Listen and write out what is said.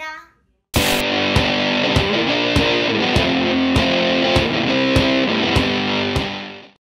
Navidad.